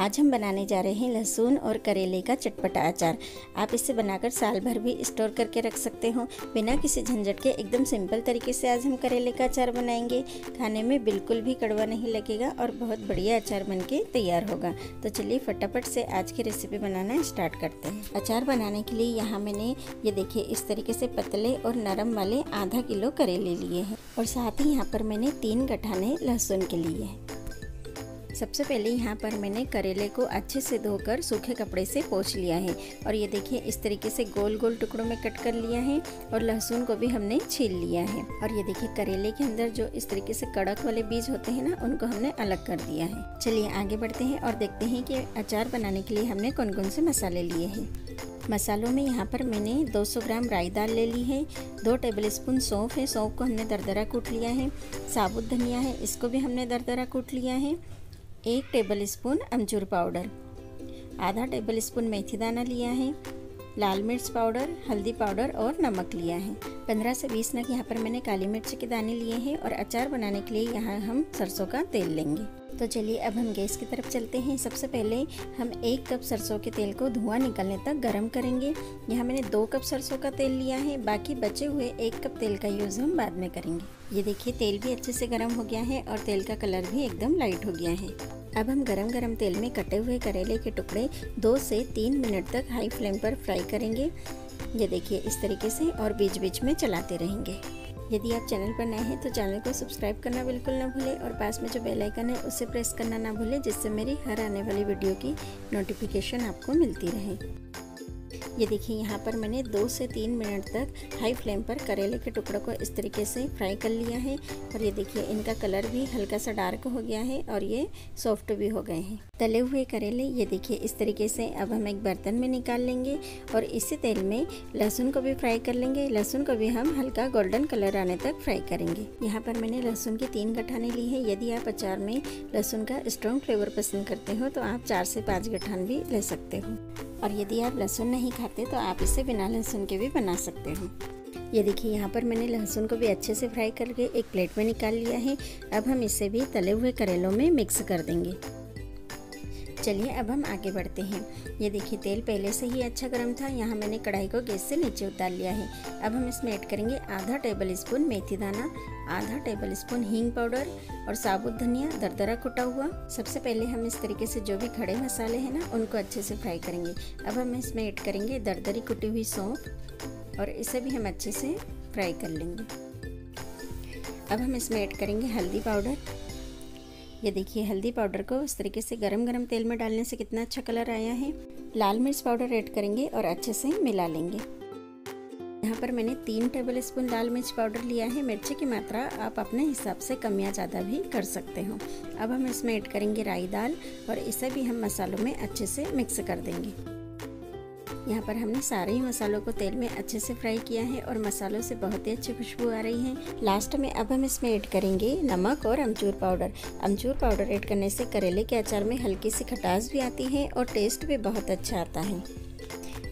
आज हम बनाने जा रहे हैं लहसुन और करेले का चटपटा अचार। आप इसे बनाकर साल भर भी स्टोर करके रख सकते हो। बिना किसी झंझट के एकदम सिंपल तरीके से आज हम करेले का अचार बनाएँगे। खाने में बिल्कुल भी कड़वा नहीं लगेगा और बहुत बढ़िया अचार बन के तैयार होगा। तो चलिए फटाफट से आज की रेसिपी बनाना स्टार्ट करते हैं। अचार बनाने के लिए यहाँ मैंने, ये देखिए, इस तरीके से पतले और नरम वाले आधा किलो करेले लिए हैं। और साथ ही यहाँ पर मैंने तीन गठाने लहसुन के लिए हैं। सबसे पहले यहाँ पर मैंने करेले को अच्छे से धोकर सूखे कपड़े से पोछ लिया है। और ये देखिए, इस तरीके से गोल गोल टुकड़ों में कट कर लिया है और लहसुन को भी हमने छील लिया है। और ये देखिए, करेले के अंदर जो इस तरीके से कड़क वाले बीज होते हैं ना, उनको हमने अलग कर दिया है। चलिए आगे बढ़ते हैं और देखते हैं कि अचार बनाने के लिए हमने कौन कौन से मसाले लिए हैं। मसालों में यहाँ पर मैंने 200 ग्राम राई दाल ले ली है, दो टेबल स्पून सौंफ है, सौंफ को हमने दरदरा कूट लिया है, साबुत धनिया है, इसको भी हमने दरदरा कूट लिया है। एक टेबल स्पून अमचूर पाउडर। आधा टेबल स्पून मेथी दाना लिया है। लाल मिर्च पाउडर, हल्दी पाउडर और नमक लिया है। 15 से 20 नग यहाँ पर मैंने काली मिर्च के दाने लिए हैं और अचार बनाने के लिए यहाँ हम सरसों का तेल लेंगे। तो चलिए अब हम गैस की तरफ़ चलते हैं। सबसे पहले हम एक कप सरसों के तेल को धुआँ निकलने तक गर्म करेंगे। यहाँ मैंने दो कप सरसों का तेल लिया है। बाकी बचे हुए एक कप तेल का यूज़ हम बाद में करेंगे। ये देखिए, तेल भी अच्छे से गर्म हो गया है और तेल का कलर भी एकदम लाइट हो गया है। अब हम गरम गरम तेल में कटे हुए करेले के टुकड़े दो से तीन मिनट तक हाई फ्लेम पर फ्राई करेंगे। ये देखिए, इस तरीके से और बीच बीच में चलाते रहेंगे। यदि आप चैनल पर नए हैं तो चैनल को सब्सक्राइब करना बिल्कुल ना भूलें और पास में जो बेल आइकन है, उसे प्रेस करना ना भूलें, जिससे मेरी हर आने वाली वीडियो की नोटिफिकेशन आपको मिलती रहे। ये देखिए, यहाँ पर मैंने दो से तीन मिनट तक हाई फ्लेम पर करेले के टुकड़ों को इस तरीके से फ्राई कर लिया है। और ये देखिए, इनका कलर भी हल्का सा डार्क हो गया है और ये सॉफ्ट भी हो गए हैं। तले हुए करेले, ये देखिए, इस तरीके से अब हम एक बर्तन में निकाल लेंगे और इसी तेल में लहसुन को भी फ्राई कर लेंगे। लहसुन को भी हम हल्का गोल्डन कलर आने तक फ्राई करेंगे। यहाँ पर मैंने लहसुन की तीन गठाने ली है। यदि आप अचार में लहसुन का स्ट्रॉन्ग फ्लेवर पसंद करते हो तो आप चार से पाँच गठान भी ले सकते हो। और यदि आप लहसुन नहीं खाते तो आप इसे बिना लहसुन के भी बना सकते हो। ये देखिए, यहाँ पर मैंने लहसुन को भी अच्छे से फ्राई करके एक प्लेट में निकाल लिया है। अब हम इसे भी तले हुए करेलों में मिक्स कर देंगे। चलिए अब हम आगे बढ़ते हैं। ये देखिए, तेल पहले से ही अच्छा गर्म था। यहाँ मैंने कढ़ाई को गैस से नीचे उतार लिया है। अब हम इसमें ऐड करेंगे आधा टेबल स्पून मेथी दाना, आधा टेबल स्पून हींग पाउडर और साबुत धनिया, दरदरा कुटा हुआ। सबसे पहले हम इस तरीके से जो भी खड़े मसाले हैं ना, उनको अच्छे से फ्राई करेंगे। अब हम इसमें ऐड करेंगे दरदरी कुटी हुई सौंफ और इसे भी हम अच्छे से फ्राई कर लेंगे। अब हम इसमें ऐड करेंगे हल्दी पाउडर। ये देखिए, हल्दी पाउडर को इस तरीके से गरम गरम तेल में डालने से कितना अच्छा कलर आया है। लाल मिर्च पाउडर ऐड करेंगे और अच्छे से मिला लेंगे। यहाँ पर मैंने तीन टेबल स्पून लाल मिर्च पाउडर लिया है। मिर्ची की मात्रा आप अपने हिसाब से कम या ज़्यादा भी कर सकते हो। अब हम इसमें ऐड करेंगे राई दाल और इसे भी हम मसालों में अच्छे से मिक्स कर देंगे। यहाँ पर हमने सारे ही मसालों को तेल में अच्छे से फ्राई किया है और मसालों से बहुत ही अच्छी खुशबू आ रही है। लास्ट में अब हम इसमें ऐड करेंगे नमक और अमचूर पाउडर। अमचूर पाउडर ऐड करने से करेले के अचार में हल्की सी खटास भी आती है और टेस्ट भी बहुत अच्छा आता है।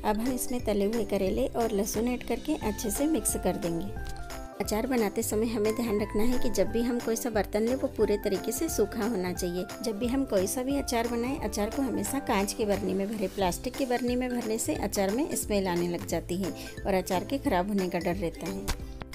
अब हम इसमें तले हुए करेले और लहसुन ऐड करके अच्छे से मिक्स कर देंगे। अचार बनाते समय हमें ध्यान रखना है कि जब भी हम कोई सा बर्तन लें, वो पूरे तरीके से सूखा होना चाहिए। जब भी हम कोई सा भी अचार बनाएँ, अचार को हमेशा कांच की बरनी में भरे। प्लास्टिक की बरनी में भरने से अचार में स्मेल आने लग जाती है और अचार के खराब होने का डर रहता है।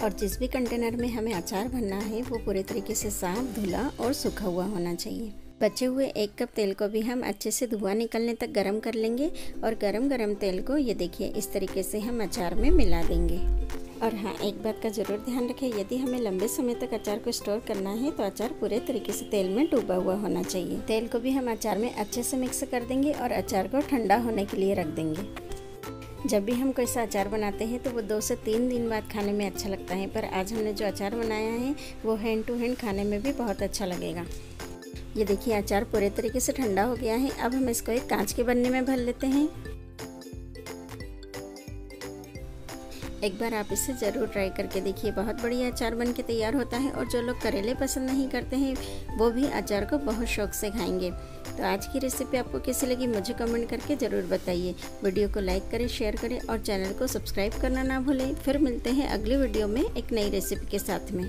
और जिस भी कंटेनर में हमें अचार भरना है, वो पूरे तरीके से साफ़, धुला और सूखा हुआ होना चाहिए। बचे हुए एक कप तेल को भी हम अच्छे से धुआँ निकलने तक गर्म कर लेंगे और गरम गरम तेल को, ये देखिए, इस तरीके से हम अचार में मिला देंगे। और हाँ एक बात का ज़रूर ध्यान रखें, यदि हमें लंबे समय तक अचार को स्टोर करना है तो अचार पूरे तरीके से तेल में डूबा हुआ होना चाहिए। तेल को भी हम अचार में अच्छे से मिक्स कर देंगे और अचार को ठंडा होने के लिए रख देंगे। जब भी हम कोई सा अचार बनाते हैं तो वो दो से तीन दिन बाद खाने में अच्छा लगता है, पर आज हमने जो अचार बनाया है, वो हैंड टू हैंड खाने में भी बहुत अच्छा लगेगा। ये देखिए, अचार पूरे तरीके से ठंडा हो गया है, अब हम इसको एक कांच के बनने में भर लेते हैं। एक बार आप इसे ज़रूर ट्राई करके देखिए। बहुत बढ़िया अचार बन के तैयार होता है और जो लोग करेले पसंद नहीं करते हैं, वो भी अचार को बहुत शौक से खाएँगे। तो आज की रेसिपी आपको कैसी लगी, मुझे कमेंट करके ज़रूर बताइए। वीडियो को लाइक करें शेयर करें और चैनल को सब्सक्राइब करना ना भूलें। फिर मिलते हैं अगली वीडियो में एक नई रेसिपी के साथ में।